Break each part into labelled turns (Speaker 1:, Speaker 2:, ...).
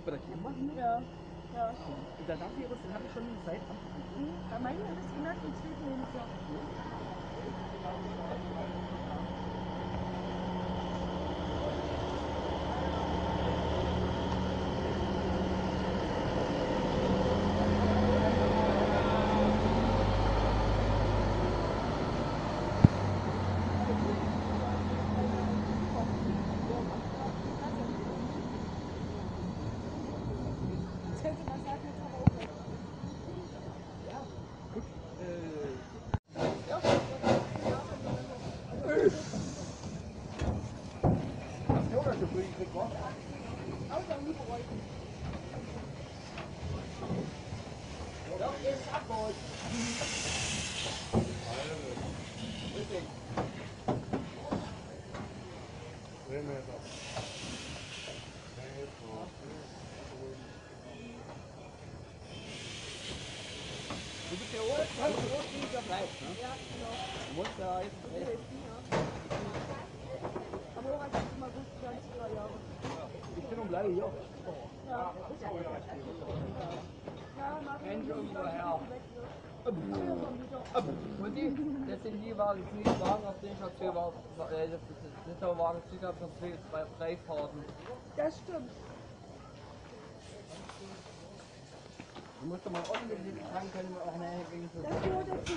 Speaker 1: äh,
Speaker 2: bei der Kirche.
Speaker 3: ja, ja.
Speaker 2: Und da darf ich den habe ich schon seit Anfang an.
Speaker 3: Hm, Bei meinem ist innerhalb im zweiten Lebensjahr.
Speaker 2: Du bist ja Ur- du hast ursprünglicher Fleisch, ne?
Speaker 3: Ja, genau.
Speaker 2: Du musst ja jetzt
Speaker 3: Das ja. Aber als ich mal gut 20 drei Jahre.
Speaker 2: Ich bin und bleibe hier.
Speaker 3: Ja, ist auch Ja, Martin,
Speaker 4: Mensch,
Speaker 3: die
Speaker 4: irgendwo
Speaker 3: sind
Speaker 4: her. Und die, das sind die Wagen, sind die Wagen, auf denen ich noch zwei Wagen, äh, das ist das dritte Wagen, das habe schon zwei, zwei Freifahrten.
Speaker 3: Das stimmt.
Speaker 4: Du musst doch mal ordentlich die tragen können, auch eine wegen so
Speaker 3: Das gehört dazu.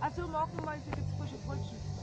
Speaker 3: Achso, morgen mal gibt es frische Brötchen.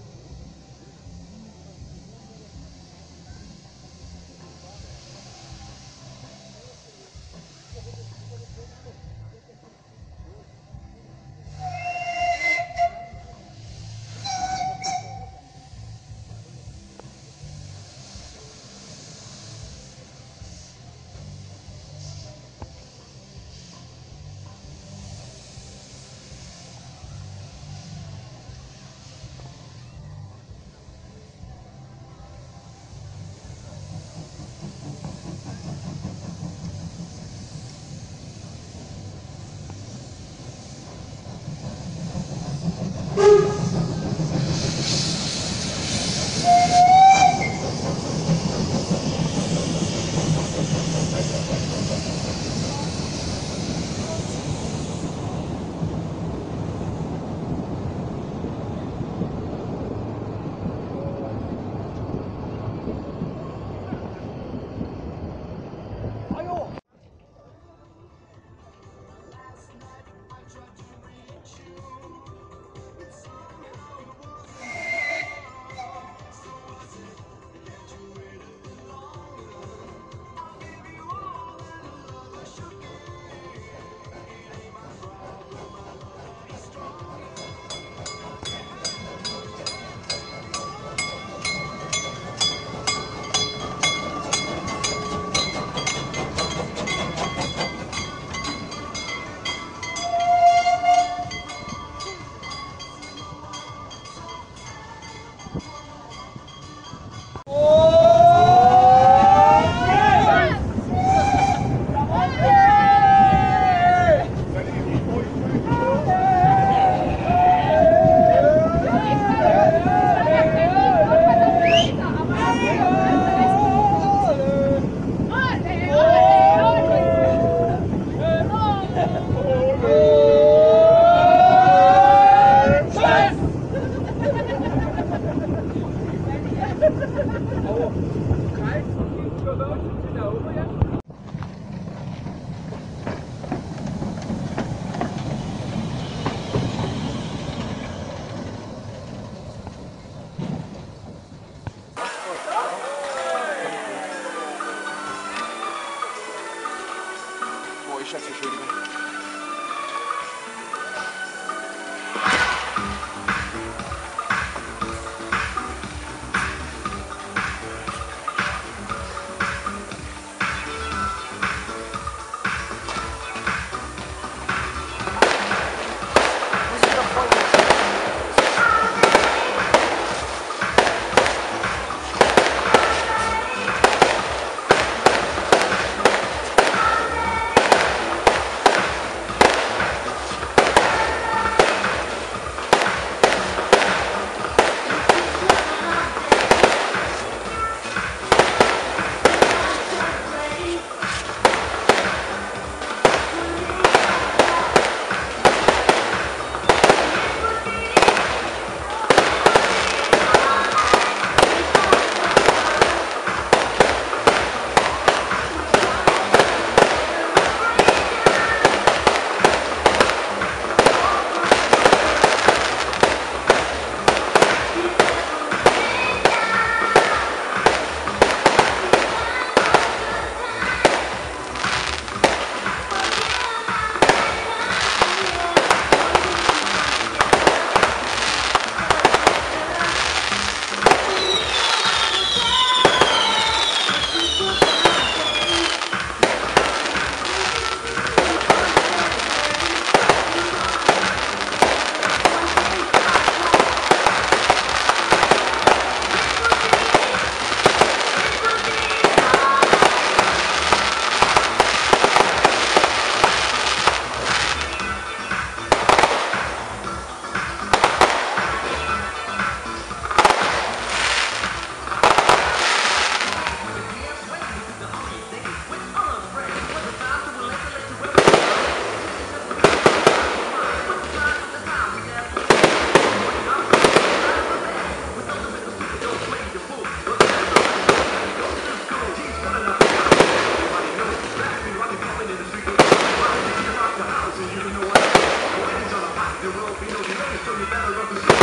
Speaker 5: so
Speaker 6: you better represent.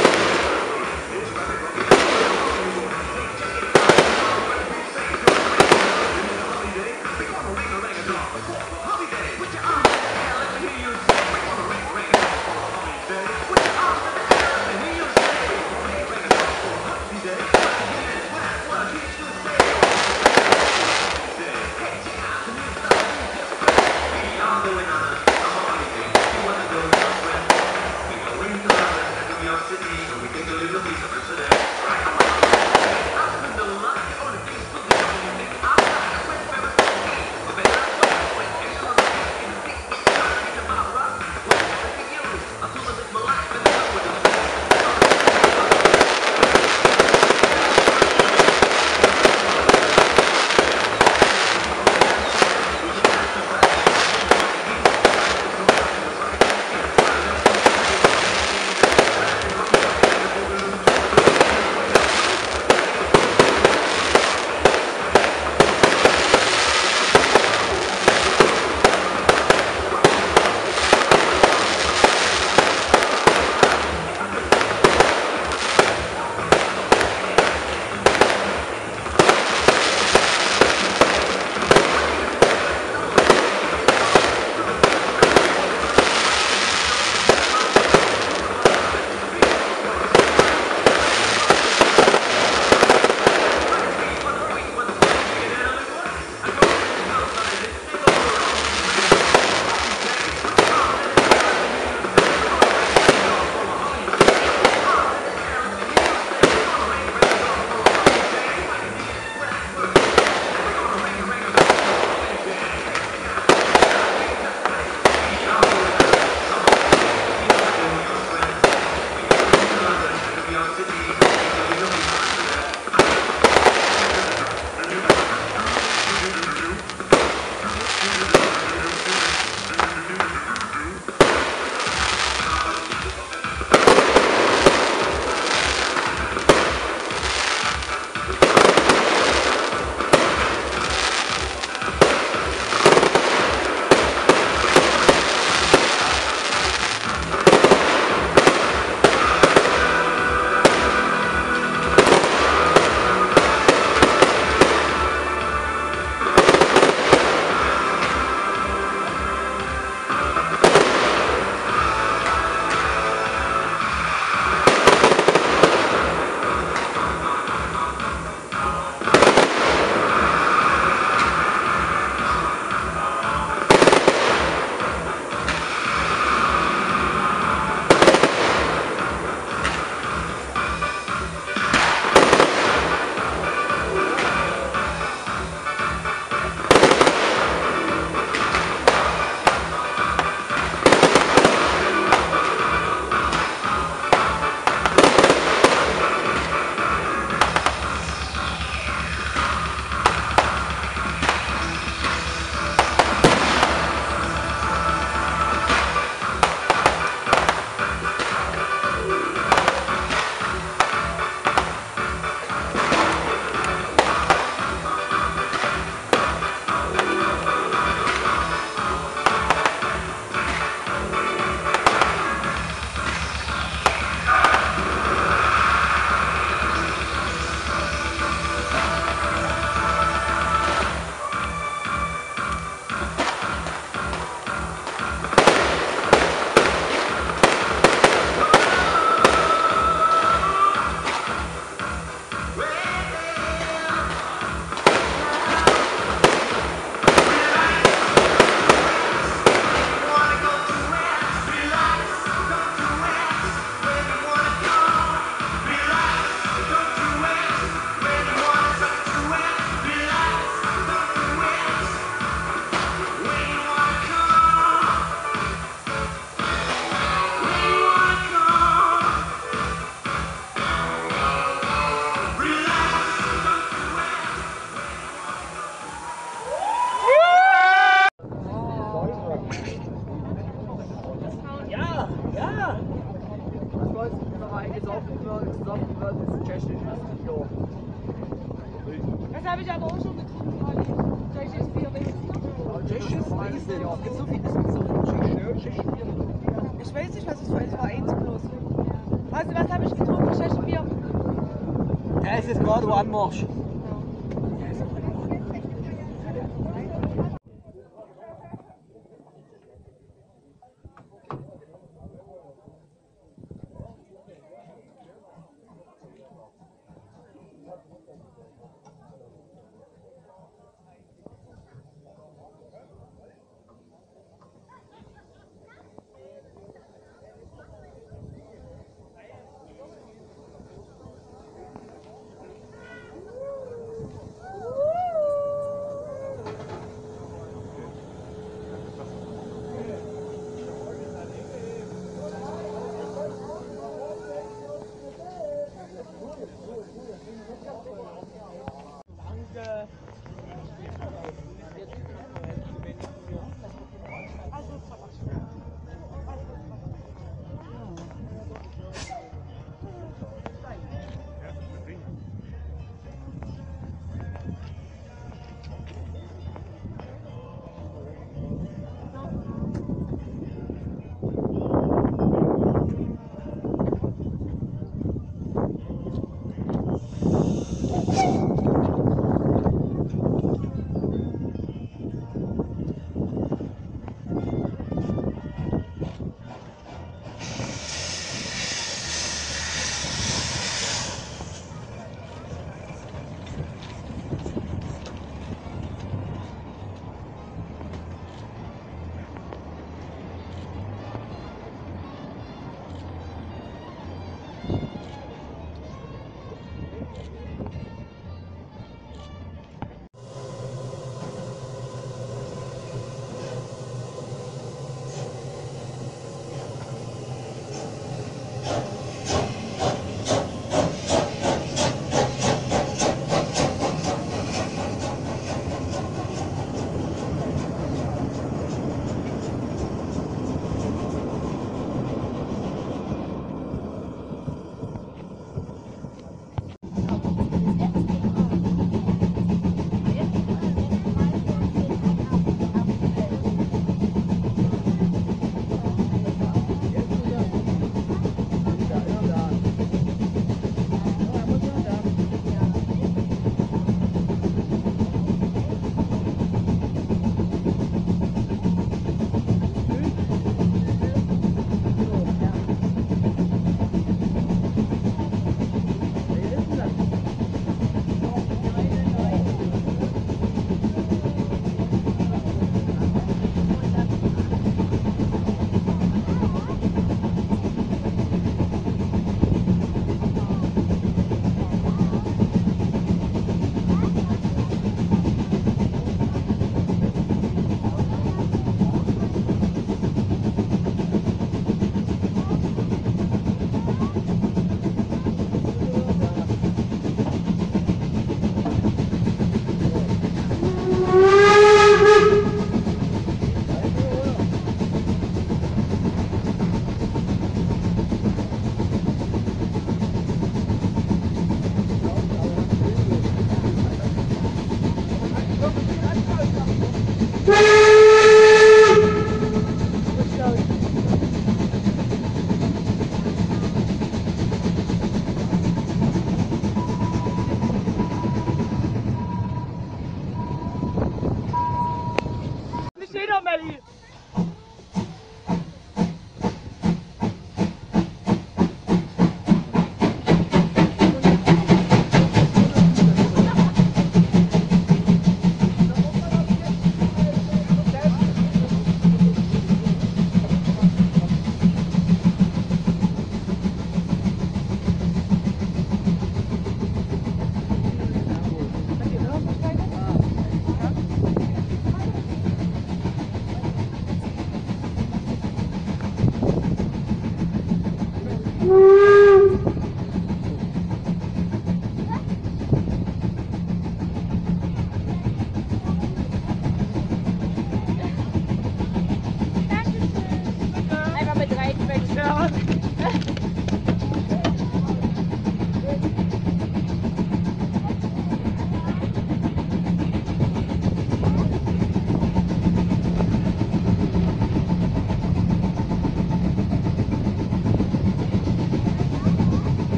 Speaker 6: gesoffen wird, gesoffen wird, ist tschechisch ist Bier. Das habe ich
Speaker 2: aber auch schon
Speaker 3: getrunken,
Speaker 2: Olli. Tschechisches
Speaker 3: Bier, welches Tschechisches Riesel. Es gibt so viel Essen so
Speaker 6: tschechisches
Speaker 3: Bier. Ich weiß nicht, was es für ein war,
Speaker 6: eins bloß.
Speaker 3: Also, was habe ich getrunken? Tschechisches Bier. Das
Speaker 6: ist gerade wo anmarsch.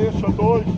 Speaker 6: Deixa sou doido.